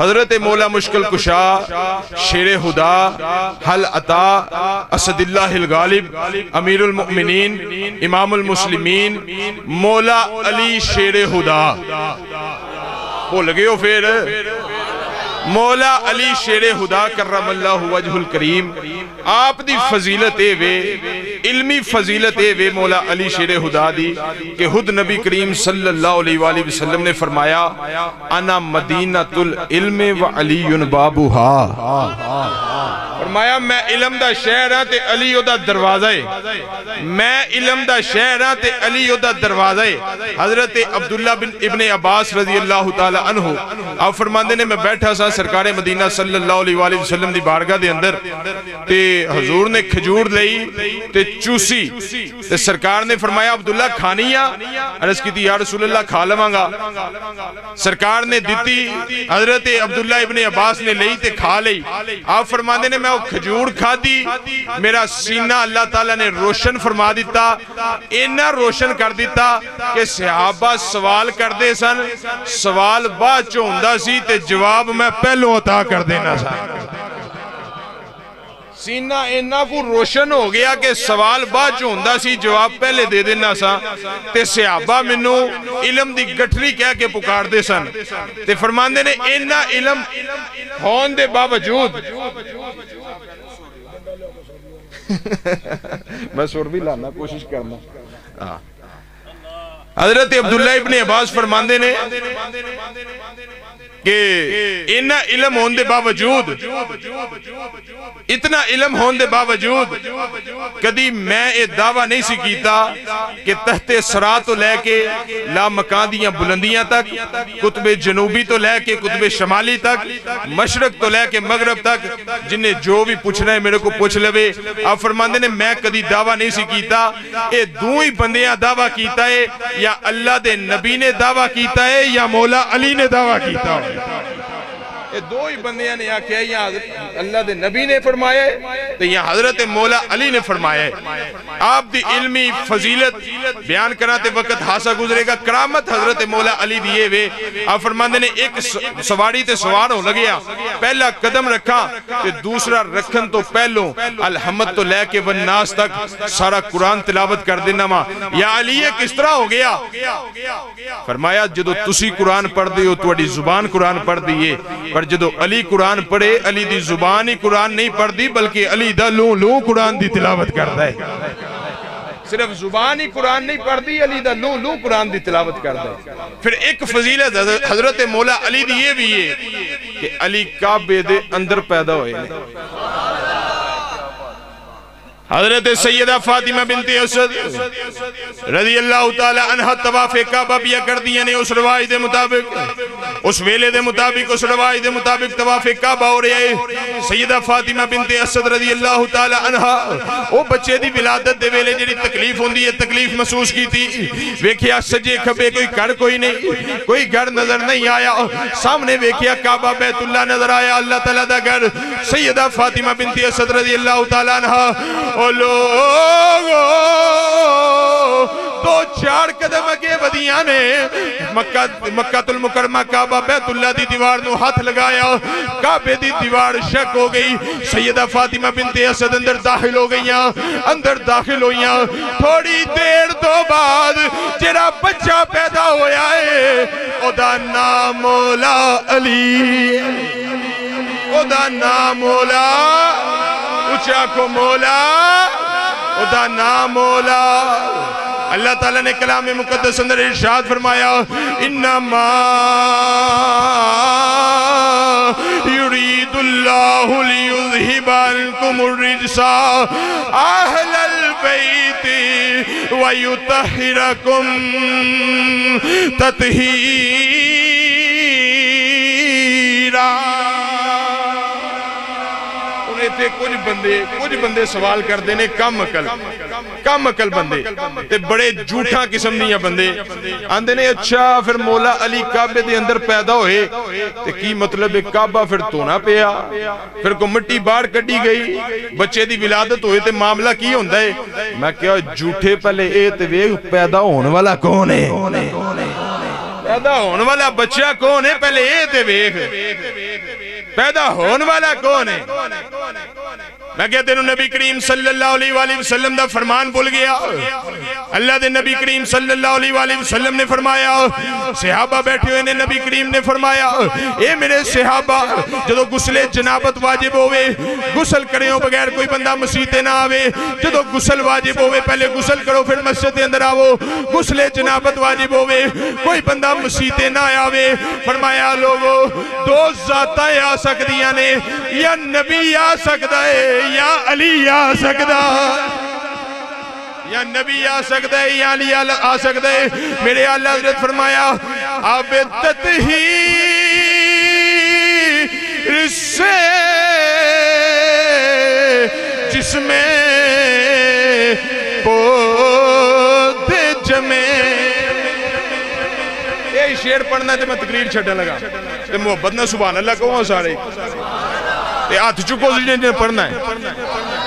حضرت مولا مشکل کشا، شیر ہدا، حل عطا اسد اللہ الغالب، امیر المؤمنین، امام المسلمین، مولا علی شیر ہدا۔ وہ لگے ہو پھر؟ مولا علی شیر خدا کرم اللہ وجہ الکریم، آپ دی فضیلت اے وے، علمی فضیلت اے وے مولا علی شیر ہدا دی، کہ خود نبی کریم صلی اللہ علیہ وآلہ وسلم نے فرمایا، انا مدینہ العلم و علی بابوہا۔ فرمایا، میں علم دا شہر ہاں تے علی دا دروازہ ہے۔ میں علم دا شہر ہاں تے علی دا دروازہ ہے۔ حضرت عبداللہ بن ابن عباس رضی اللہ تعالی عنہ، آپ فرماندے نے، میں بیٹھا سا سرکار مدینہ صلی اللہ علیہ وآلہ وسلم دی بارگاہ دے اندر۔ تے حضور نے کھجور لئی، تے چوسی۔ تے سرکار نے فرمایا، عبداللہ کھانیا ہاں، عرض کی تھی، یا رسول اللہ کھا لمانگا سرکار نے دیتی، حضرت عبداللہ ابن عباس نے لئی تے کھا لئی۔ آپ فرماندے نے، میں وہ کھجور کھا دی میرا سینہ اللہ تعالیٰ نے روشن فرما دیتا اینا روشن کر دیتا کہ صحابہ سوال کر دے سن، سوال با چوندہ سی تے جواب میں پہلو عطا کر دینا سن سینہ اینا کو روشن ہو گیا کہ سوال با چوندہ سی جواب پہلے دے دینا سا تے صحابہ منو علم دی گٹھری کہہ کے پکار دے سن تے فرماندے نے اینا علم ہون دے باوجود میں سور بھی لانا کوشش کرنا حضرت عبداللہ ابن عباس فرماندے نے کہ انہ علم ہون دے باوجود، اتنا علم ہون دے باوجود کدی میں اے دعویٰ نہیں سی کیتا کہ تحت سرات تو لے کے لا مکاندیاں بلندیاں تک کتب جنوبی تو لے کے کتب شمالی تک، مشرق تو لے کے مغرب تک جنہیں جو بھی پوچھنا ہے میرے کو پوچھ لوے۔ آپ فرماندے نے میں کدی دعویٰ نہیں سی کیتا، اے دو ہی بندیاں دعویٰ کیتا ہے، یا اللہ دے نبی نے دعویٰ کیتا ہے، یا مولا علی نے دعویٰ کیتا ہے۔ یہ دو ہی بندیاں نے آکھیا یا اللہ دے نبی نے فرمایا ہے تو یا حضرت مولا علی نے فرمایا ہے۔ آپ دی علمی فضیلت بیان کراتے وقت حاسا گزرے گا۔ کرامت حضرت مولا علی دیئے وے، آپ فرماندے نے ایک سواری تے سوار ہو لگیا ہاں۔ پہلا قدم رکھا کہ دوسرا رکھن تو پہلوں الحمد تو لے کے والناس تک سارا قرآن تلاوت کر دینا ماں۔ یا علی، یہ کس طرح ہو گیا؟ فرمایا، جدو تسی قرآن پڑھ دیو تو اڈی زبان قرآن پڑھ دیئے۔ پر جدو علی قرآن پڑھے، علی دی زبان ہی قرآن نہیں پڑھ دی بلکہ علی دا لوں لوں قرآن دی تلاوت کرتا ہے۔ صرف زبان ہی قرآن نہیں پڑھ دی علی دا لوں لوں قرآن دی تلاوت کرتا ہے۔ پھر ایک فضیلت حضرت مولا علی دی یہ بھی ہے کہ علی کعبے دے اندر پیدا ہوئے حضرت سیدہ فاطمہ بنت اسد رضی اللہ تعالی عنہ طواف کعبہ بیا کر دیا نے، اس رواج دے مطابق۔ اس ویلے دے مطابق، اس رواج دے مطابق طواف کعبہ ہو رہے سیدہ فاطمہ بنت اسد رضی اللہ تعالی عنہ او بچے دی ولادت دے ویلے جڑی تکلیف ہوندی ہے، تکلیف محسوس کی تھی ویکھیا سجے کھبے، کوئی گھر کوئی نہیں، کوئی گھر نظر نہیں آیا۔ سامنے ویکھیا کعبہ بیت اللہ نظر آیا، اللہ تعالی دا گھر۔ سیدہ فاطمہ بنت اسد رضی اللہ تعالی عنہ او لوگو! دو چار قدم اگے بدیاں نے مکہ المکرمہ کعبہ بیت اللہ دی دیوار نو ہاتھ لگایا۔ کعبے دی دیوار شک ہو گئی۔ سیدہ فاطمہ بنت اسد اندر داخل ہو گئیاں، اندر داخل ہوئیاں۔ تھوڑی دیر تو بعد جرا بچہ پیدا ہویا ہے او دا نام مولا علی۔ او دا نام مولا اچھا کو مولا ادا نام مولا۔ اللہ تعالیٰ نے کلام مقدس اندر ارشاد فرمایا انما یرید اللہ لیذہب عنکم الرجسا اہل البیت ویتہرکم تطہیرا تھے کچھ بندے کچھ بندے سوال کر دینے کم اکل کم اکل بندے۔ تے بڑے جھوٹا قسم دیا بندے۔ آندے نے اچھا پھر مولا علی کعبے دے اندر پیدا ہوئے۔ تے کی مطلب کعبہ پھر تونا پیا۔ پھر کو مٹی باڑ کٹی گئی۔ بچے دی ولادت ہوئے تے معاملہ کی ہوندہ ہے؟ میں کیا جھوٹے پہلے اے تے وے پیدا ہونے والا کون ہے؟ پیدا ہونے والا بچہ کون ہے پہلے اے تے ویکھ پیدا ہون والا کون ہے؟ میں کہتے ہیں نبی کریم صلی اللہ علیہ وآلہ وسلم دا فرمان بھول گیا۔ اللہ دے نبی کریم صلی اللہ علیہ وآلہ وسلم نے فرمایا، صحابہ بیٹھے ہوئے نے نبی کریم نے فرمایا، اے میرے صحابہ، جدو گسل جنابت واجب ہوئے گسل کرے ہو بغیر کوئی بندہ مسیحتے نہ آوے، جدو گسل واجب ہوئے، پہلے گسل کرو، پھر مسجد اندر آو گسل جنابت واجب ہوئے، کوئی بندہ مسیحتے نہ آوے، فرمایا، لوگو، دو ذاتہ آ سکدیاں نے، یا نبی آ سکتا ہے، یا علی آ سکتا یا نبی آ سکتا ہے یا علی آ سکتا ہے میرے اللہ حضرت فرمایا اب تتہیر سے جس میں پود جمے۔ یہ شیر پڑھنا ہے تو میں تقریر چھٹنے لگا۔ تو محبت نہ سبحان اللہ کہوں سارے۔ یہ ہاتھ چکو جنہیں جنہیں پڑھنا ہے۔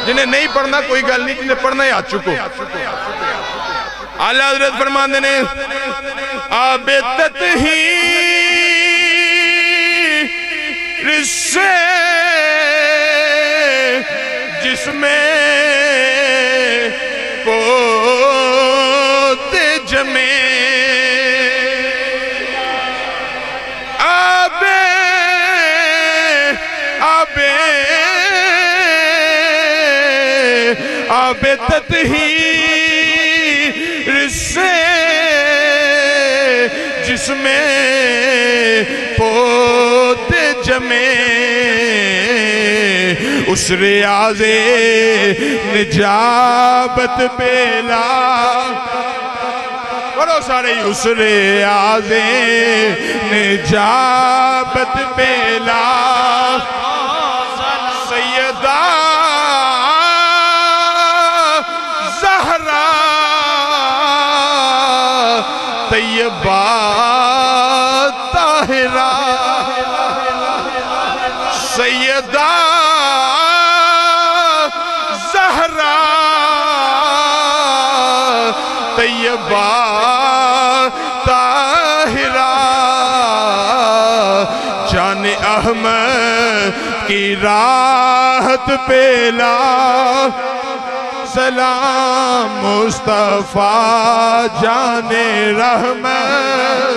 جنہیں نہیں پڑھنا کوئی گل نہیں، جنہیں پڑھنا ہے ہاتھ چکو۔ اللہ حضرت فرما دینے آبتت ہی رسے جس میں آبے تطہیر سے جس میں پوت جمے اس ریاض نجابت پیلا پڑھو سارے اس ریاض نجابت پیلا طیبہ طاہرہ سیدہ زہرا طیبہ طاہرہ جان احمد کی راحت پیلا سلام مصطفیٰ جان رحمت